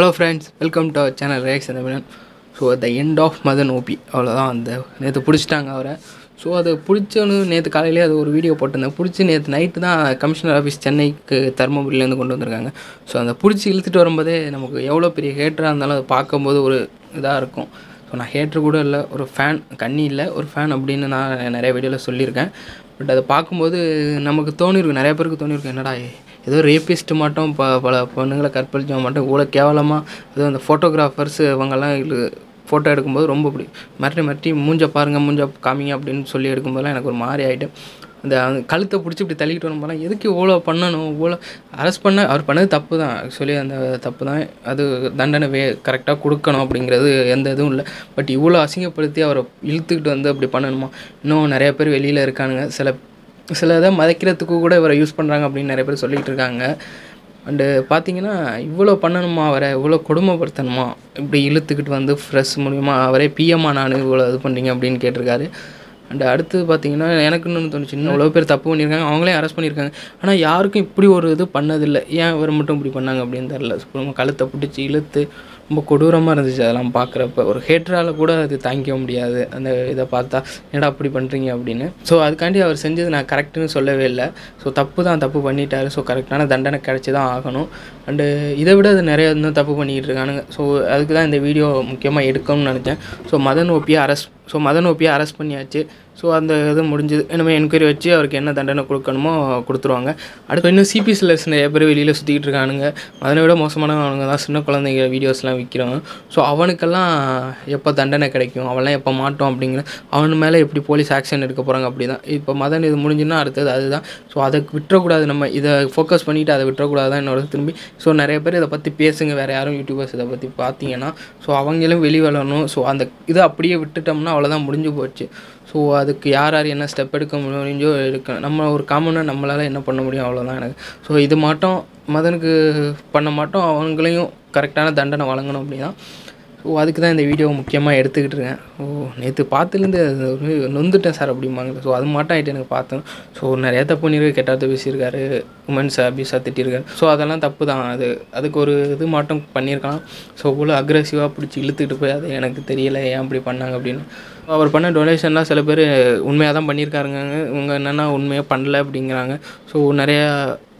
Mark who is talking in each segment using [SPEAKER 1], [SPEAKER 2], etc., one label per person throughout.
[SPEAKER 1] Hello friends welcome to our channel reaction Tamizhan so the end of Madan OP அவ்வளோதான் அந்த நேற்று பிடிச்சிட்டாங்க அவரை. ஸோ அதை பிடிச்சோன்னு நேற்று காலையிலே அது ஒரு வீடியோ போட்டிருந்தேன். பிடிச்சி நேற்று நைட்டு தான் கமிஷனர் ஆஃபீஸ் சென்னைக்கு தருமபுரியிலேருந்து கொண்டு வந்திருக்காங்க. ஸோ அந்த பிடிச்சி இழுத்துட்டு வரும்போதே நமக்கு எவ்வளோ பெரிய ஹேட்டராக இருந்தாலும் அதை பார்க்கும்போது ஒரு இதாக இருக்கும். ஸோ நான் ஹேட்ரு கூட இல்லை ஒரு ஃபேன் கண்ணி இல்லை. ஒரு ஃபேன் அப்படின்னு நான் நிறைய வீடியோவில் சொல்லியிருக்கேன். பட் அதை பார்க்கும்போது நமக்கு தோணியிருக்கும் நிறைய பேருக்கு தோணியிருக்கும் என்னடா ஏதோ ரேபிஸ்ட்டு மட்டும் ப பல பொண்ணுங்களை கற்பழிச்சவங்க மட்டும் இவ்வளோ கேவலமாக அதுவும் அந்த ஃபோட்டோகிராஃபர்ஸ் இவங்கெல்லாம் ஃபோட்டோ எடுக்கும்போது ரொம்ப பிடி மிரட்டி மிரட்டி மூஞ்ச பாருங்கள் மூஞ்ச காமிங்க அப்படின்னு சொல்லி எடுக்கும்போதெல்லாம் எனக்கு ஒரு மாதிரி ஆகிட்டு அந்த கழுத்தை பிடிச்சி இப்படி தள்ளிட்டு வரும்போதெல்லாம் எதுக்கு இவ்வளோ பண்ணணும்? இவ்வளோ அரெஸ்ட் பண்ண. அவர் பண்ணது தப்பு தான். ஆக்சுவலி அந்த தப்பு தான். அது தண்டனை வே கரெக்டாக கொடுக்கணும் அப்படிங்கிறது எந்த இதுவும் இல்லை. பட் இவ்வளோ அசிங்கப்படுத்தி அவரை இழுத்துக்கிட்டு வந்து அப்படி பண்ணணுமா? இன்னும் நிறைய பேர் வெளியில் இருக்கானுங்க. சில சில இதை மதைக்கிறதுக்கு கூட இவரை யூஸ் பண்ணுறாங்க அப்படின்னு நிறைய பேர் சொல்லிகிட்டு இருக்காங்க. அண்டு பார்த்தீங்கன்னா இவ்வளோ பண்ணணுமா அவரை? இவ்வளோ கொடுமைப்படுத்தணுமா? இப்படி இழுத்துக்கிட்டு வந்து ஃப்ரெஷ் மூலிமா அவரே பிஎம்மா நான் இவ்வளோ இது பண்ணுறீங்க அப்படின்னு கேட்டிருக்காரு. அண்ட் அடுத்து பார்த்தீங்கன்னா எனக்கு இன்னொன்று தோணுச்சு. இன்னும் அவ்வளோ பேர் தப்பு பண்ணியிருக்காங்க. அவங்களே அரெஸ்ட் பண்ணியிருக்காங்க. ஆனால் யாருக்கும் இப்படி ஒரு இது பண்ணதில்லை. ஏன் இவர் மட்டும் இப்படி பண்ணாங்க அப்படின்னு தெரில ரொம்ப கழுத்தை பிடிச்சி இழுத்து ரொம்ப கொடூரமாக இருந்துச்சு அதெல்லாம் பார்க்குறப்ப ஒரு ஹேட்டரால் கூட அது தாங்கிக்க முடியாது. அந்த இதை பார்த்தா என்னடா அப்படி பண்ணுறீங்க அப்படின்னு. ஸோ அதுக்காண்டி அவர் செஞ்சது நான் கரெக்டுன்னு சொல்லவே இல்லை. ஸோ தப்பு தான் தப்பு பண்ணிட்டாரு. ஸோ கரெக்டான தண்டனை கிடச்சி தான் ஆகணும். அண்டு இதை விட அது நிறைய இன்னும் தப்பு பண்ணிக்கிட்டு இருக்கானுங்க. ஸோ அதுக்கு தான் இந்த வீடியோ முக்கியமாக எடுக்கணும்னு நினச்சேன். ஸோ மதன் ஓபியை அரெஸ்ட் ஸோ மதன் ஓபியை அரெஸ்ட் பண்ணியாச்சு. ஸோ அந்த இது முடிஞ்சது. இனிமேல் என்கொயரி வச்சு அவருக்கு என்ன தண்டனை கொடுக்கணுமோ கொடுத்துருவாங்க. அடுத்து இன்னும் சிபி சிலர்ஸ் நிறைய பேர் வெளியில் சுற்றிக்கிட்டு இருக்கானுங்க. அதனை விட மோசமானவனுங்க தான். சின்ன குழந்தைங்க வீடியோஸ்லாம் விற்கிறவங்க ஸோ அவனுக்கெல்லாம் எப்போ தண்டனை கிடைக்கும்? அவன்லாம் எப்போ மாட்டோம் அப்படிங்கிற அவன் மேலே எப்படி போலீஸ் ஆக்ஷன் எடுக்க போகிறாங்க அப்படி தான் இப்போ மதன் இது முடிஞ்சுன்னா அடுத்தது அதுதான். ஸோ அதை விட்டுறக்கூடாது நம்ம. இதை ஃபோக்கஸ் பண்ணிவிட்டு அதை விட்டுறக்கூடாது தான் என்னோட திரும்பி. ஸோ நிறைய பேர் இதை பற்றி பேசுங்க. வேறு யாரும் யூடியூபர்ஸ் இதை பற்றி பார்த்தீங்கன்னா. ஸோ அவங்களும் வெளி வரணும். ஸோ அந்த இதை அப்படியே விட்டுட்டோம்னா அவ்வளோதான் முடிஞ்சு போச்சு. ஸோ அதுக்கு யார் யார் என்ன ஸ்டெப் எடுக்க முடிஞ்சோ எடுக்க நம்ம ஒரு காமனாக நம்மளால் என்ன பண்ண முடியும்? அவ்வளோதான் எனக்கு. ஸோ இது மட்டும் மதனுக்கு பண்ண மாட்டோம் அவங்களையும் கரெக்டான தண்டனை வழங்கணும் அப்படின்னா ஸோ அதுக்கு தான் இந்த வீடியோ முக்கியமாக எடுத்துக்கிட்டு இருக்கேன். ஓ நேற்று பார்த்துலேருந்து அது ஒரு நொந்துட்டேன் சார் அப்படிம்பாங்க ஸோ அது மட்டும் ஆகிட்டு எனக்கு பார்த்தேன். ஸோ நிறையா தப்பு பண்ணியிருக்கு கெட்டாத பேசியிருக்காரு. உமன்ஸ் அபியூஸாக திட்டிருக்காரு. ஸோ அதெல்லாம் தப்பு தான் அது அதுக்கு ஒரு இது மாட்டம் பண்ணியிருக்கலாம். ஸோ இவ்வளோ அக்ரெசிவாக பிடிச்சி இழுத்துக்கிட்டு போய் அது எனக்கு தெரியல. ஏன் அப்படி பண்ணாங்க அப்படின்னு. அவர் பண்ண டொனேஷன்லாம் சில பேர் உண்மையாக தான் பண்ணியிருக்காருங்க. இவங்க என்னென்னா உண்மையாக பண்ணல அப்படிங்கிறாங்க. ஸோ நிறையா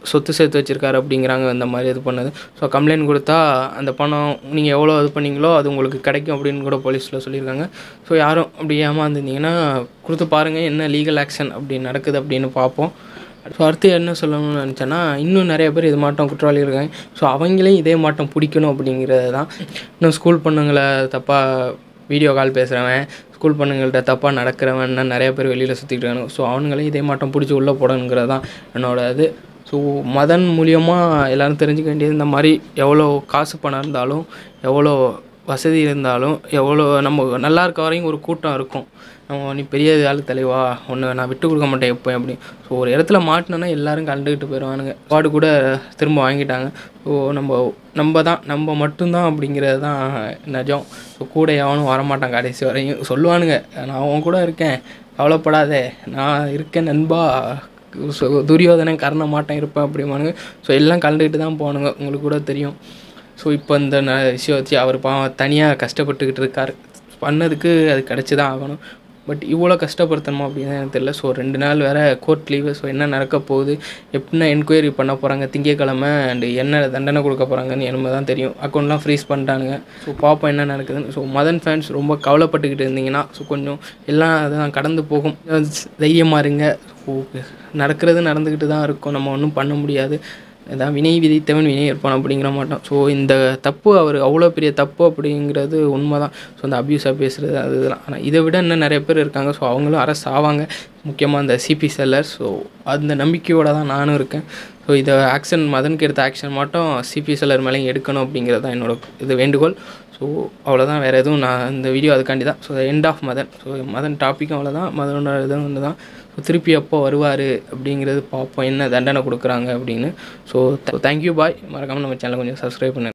[SPEAKER 1] சொத்து சேர்த்து வச்சுருக்காரு அப்படிங்கிறாங்க இந்த மாதிரி இது பண்ணது. ஸோ கம்ப்ளைண்ட் கொடுத்தா அந்த பணம் நீங்கள் எவ்வளோ இது பண்ணீங்களோ அது உங்களுக்கு கிடைக்கும் அப்படின்னு கூட போலீஸில் சொல்லியிருக்காங்க. ஸோ யாரும் அப்படி ஏமாந்துருந்தீங்கன்னா கொடுத்து பாருங்கள் என்ன லீகல் ஆக்ஷன் அப்படி நடக்குது அப்படின்னு பார்ப்போம். ஸோ அடுத்து என்ன சொல்லணும்னு நினச்சேன்னா இன்னும் நிறைய பேர் இது மாட்டம் குற்றவாளி இருக்காங்க. ஸோ அவங்களையும் இதே மாட்டம் பிடிக்கணும் அப்படிங்கிறது தான். இன்னும் ஸ்கூல் பொண்ணுங்களை தப்பாக வீடியோ கால் பேசுகிறவன் ஸ்கூல் பொண்ணுங்கள்ட்ட தப்பாக நடக்கிறவன் நிறைய பேர் வெளியில் சுற்றிட்டு இருக்காங்க ஸோ அவனுங்களையும் இதே மாட்டம் பிடிச்சி உள்ளே போடணுங்கிறது தான் என்னோட இது. ஸோ மதன் மூலியமாக எல்லோரும் தெரிஞ்சுக்க வேண்டியது இந்த மாதிரி எவ்வளோ காசு பணம் இருந்தாலும் எவ்வளோ வசதி இருந்தாலும் எவ்வளோ நம்ம நல்லா இருக்க வரையும் ஒரு கூட்டம் இருக்கும். நம்ம நீ பெரிய ஆள் தலைவா ஒன்று நான் விட்டு கொடுக்க மாட்டேன் எப்போ அப்படி. ஸோ ஒரு இடத்துல மாட்டினோன்னா எல்லோரும் கண்டுக்கிட்டு போயிடுவானுங்க. வார்டு கூட திரும்ப வாங்கிட்டாங்க. ஸோ நம்ம நம்ம தான் நம்ம மட்டும்தான் அப்படிங்கிறது தான் நிஜம். ஸோ கூட எவனும் வரமாட்டான் கடைசி வரையும். சொல்லுவானுங்க நான் அவன் கூட இருக்கேன் கவலைப்படாதே நான் இருக்கேன் நண்பா ஸோ துரியோதனன் கர்ண மாட்டேன் இருப்பேன் அப்படிமானுங்க ஸோ எல்லாம் கலந்துக்கிட்டு தான் போகணுங்க உங்களுக்கு கூட தெரியும். ஸோ இப்போ இந்த ந விஷயம் வச்சு அவர் பாவம் தனியாக கஷ்டப்பட்டுக்கிட்டு இருக்கார். பண்ணதுக்கு அது கிடச்சி தான் ஆகணும். பட் இவ்வளோ கஷ்டப்படுத்தணுமா அப்படின்னு எனக்கு தெரியல. ஸோ ரெண்டு நாள் வேறு கோர்ட் லீவு ஸோ என்ன நடக்க போகுது? எப்படின்னா என்கொயரி பண்ண போகிறாங்க திங்கக்கிழமை அண்டு என்ன தண்டனை கொடுக்க போகிறாங்கன்னு எனக்கு தான் தெரியும். அக்கௌண்ட்லாம் ஃப்ரீஸ் பண்ணிட்டானுங்க. ஸோ பாப்பா என்ன நடக்குதுன்னு. ஸோ மதன் ஃபேன்ஸ் ரொம்ப கவலைப்பட்டுக்கிட்டு இருந்தீங்கன்னா ஸோ கொஞ்சம் எல்லாம் அதெல்லாம் கடந்து போகும். தைரியமாக இருங்க. ஸோ நடக்கிறது நடந்துக்கிட்டு தான் இருக்கும். நம்ம ஒன்றும் பண்ண முடியாது. அதான் வினை விதித்தவன் வினை ஏற்பான் அப்படிங்கிற மாட்டோம் ஸோ இந்த தப்பு அவர் அவ்வளோ பெரிய தப்பு அப்படிங்கிறது உண்மை தான் ஸோ அந்த அப்யூஸாக பேசுகிறது அது இதெல்லாம் ஆனால் இதை விட இன்னும் நிறைய பேர் இருக்காங்க. ஸோ அவங்களும் அரசு ஆவாங்க. முக்கியமாக அந்த சிபி செல்லர் ஸோ அந்த நம்பிக்கையோடு தான் நானும் இருக்கேன். ஸோ இதை ஆக்ஷன் மதனுக்கு எடுத்த ஆக்ஷன் மட்டும் சிபி செல்லர் மேலேயும் எடுக்கணும் அப்படிங்கிறது தான் என்னோட இது வேண்டுகோள். ஸோ அவ்வளோதான் வேறு எதுவும் நான் இந்த வீடியோ அதுக்காண்டி தான். So end of Madan so Madan டாப்பிக்கும் அவ்வளோதான் மதனோட இதுவும் ஒன்று தான் ஸோ திருப்பி எப்போ வருவார் அப்படிங்கிறது பார்ப்போம். என்ன தண்டனை கொடுக்குறாங்க அப்படின்னு. ஸோ தேங்க்யூ பாய் மறக்காமல் நம்ம சேனலை கொஞ்சம் சப்ஸ்கிரைப் பண்ணு